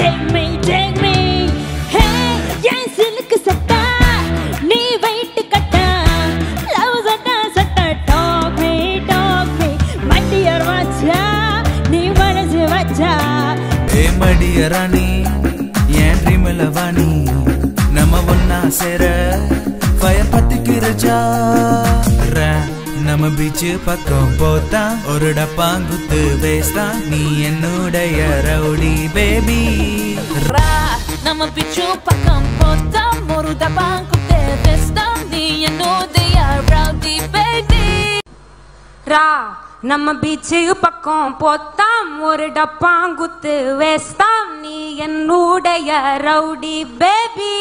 take me take me. Hey ஏன் சிலுக்கு சட்டா நீ வெயிட் கட்டா? லவ் சட்டா சட்டா டாக் மீ டாக் மீ மடியர் வச்சா? நீ மனசு வச்சா? ஏ மடியராணி ஏன் ட்ரீமில் வாணி நம்ம ஒன்னா சேர ஃபயர் பத்திக்கிறச்சா? நம்ம பீச்சு பக்கம் போத்தா ஒரு டப்பாங்குத்து வேஸ்தா நீ என்னுடைய ரவுடி பேபி நம்ம பிச்சு பக்கம் போத்தம் ஒரு டப்பாங் குத்தே வெஸ்டம் நீ என்னுடைய rowdy baby. ரா நம்ம பீச்சு பக்கம் போத்தாம் ஒரு டப்பாங்குத்து வேஸ்தாம் நீ என்னுடைய ரவுடி பேபி